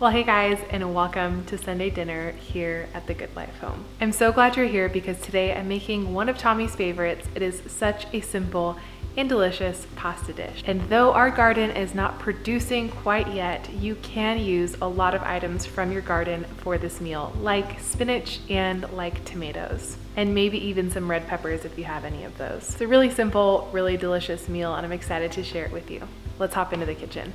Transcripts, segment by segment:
Well, hey guys, and welcome to Sunday dinner here at the Good Life Home. I'm so glad you're here because today I'm making one of Tommy's favorites. It is such a simple and delicious pasta dish. And though our garden is not producing quite yet, you can use a lot of items from your garden for this meal, like spinach and like tomatoes. And maybe even some red peppers if you have any of those. It's a really simple, really delicious meal, and I'm excited to share it with you. Let's hop into the kitchen.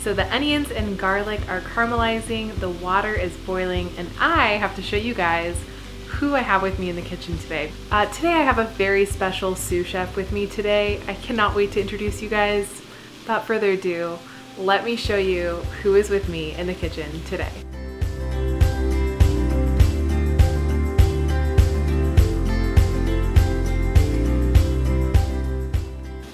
So the onions and garlic are caramelizing, the water is boiling, and I have to show you guys who I have with me in the kitchen today. Uh, today I have a very special sous chef with me today. I cannot wait to introduce you guys. Without further ado, let me show you who is with me in the kitchen today.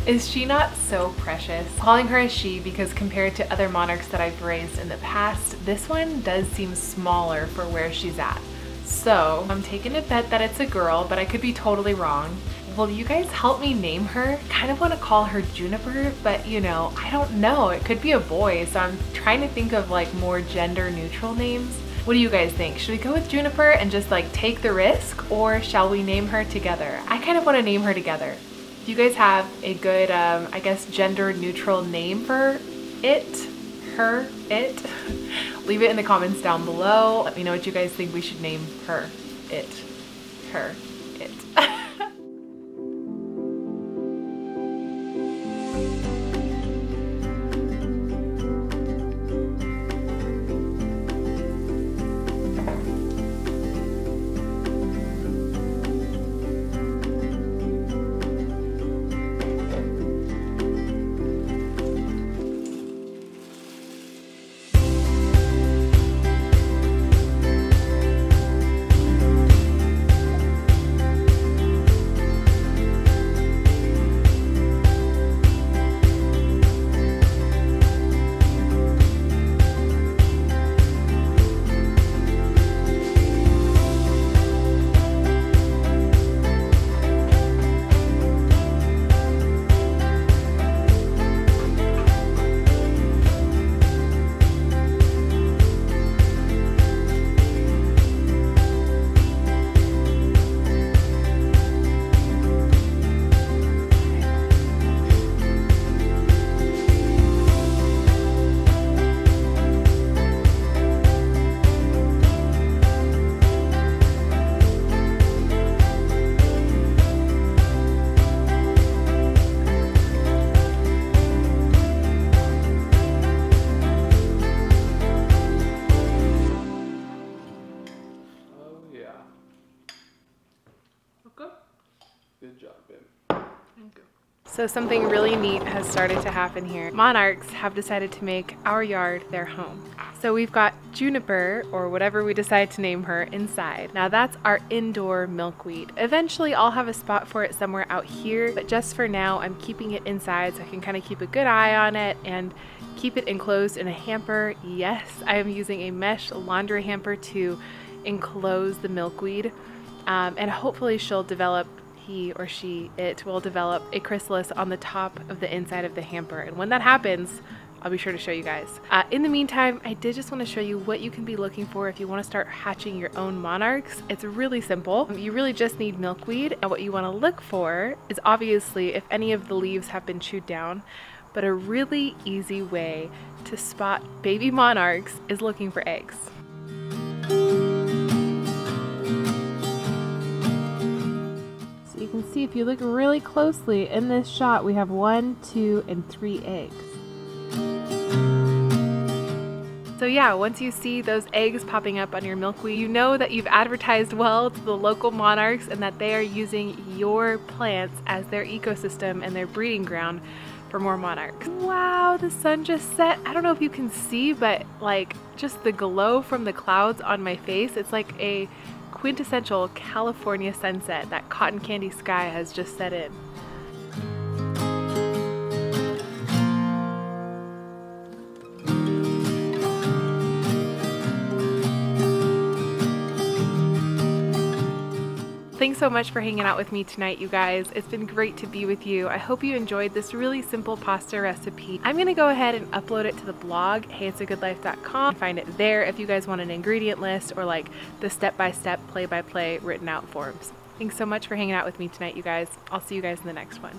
Is she not so precious? Calling her a she because compared to other monarchs that I've raised in the past, this one does seem smaller for where she's at. So I'm taking a bet that it's a girl, but I could be totally wrong. Will you guys help me name her? Kind of want to call her Juniper, but you know, I don't know. It could be a boy, so I'm trying to think of like more gender neutral names. What do you guys think? Should we go with Juniper and just like take the risk or shall we name her together? I kind of want to name her together. If you guys have a good, um, I guess, gender neutral name for it, her, it, leave it in the comments down below. Let me know what you guys think we should name her, it, her, Good job, babe. Thank you. So something really neat has started to happen here. Monarchs have decided to make our yard their home. So we've got Juniper, or whatever we decide to name her, inside. Now that's our indoor milkweed. Eventually I'll have a spot for it somewhere out here, but just for now I'm keeping it inside so I can kind of keep a good eye on it and keep it enclosed in a hamper. Yes, I am using a mesh laundry hamper to enclose the milkweed. Um, and hopefully she'll develop he or she, it will develop a chrysalis on the top of the inside of the hamper. And when that happens, I'll be sure to show you guys. Uh, in the meantime, I did just want to show you what you can be looking for if you want to start hatching your own monarchs. It's really simple. You really just need milkweed, and what you want to look for is obviously if any of the leaves have been chewed down, but a really easy way to spot baby monarchs is looking for eggs. Can see if you look really closely in this shot, we have one, two, and three eggs. So So yeah, once you see those eggs popping up on your milkweed, you know that you've advertised well to the local monarchs and that they are using your plants as their ecosystem and their breeding ground for more monarchs. Wow, the sun just set. I don't know if you can see, but like just the glow from the clouds on my face, it's like a quintessential California sunset. That cotton candy sky has just set in. Thanks so much for hanging out with me tonight, you guys. It's been great to be with you. I hope you enjoyed this really simple pasta recipe. I'm gonna go ahead and upload it to the blog, heyitsagoodlife.com. Find it there if you guys want an ingredient list or like the step-by-step, play-by-play written out forms. Thanks so much for hanging out with me tonight, you guys. I'll see you guys in the next one.